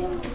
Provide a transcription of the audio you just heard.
you.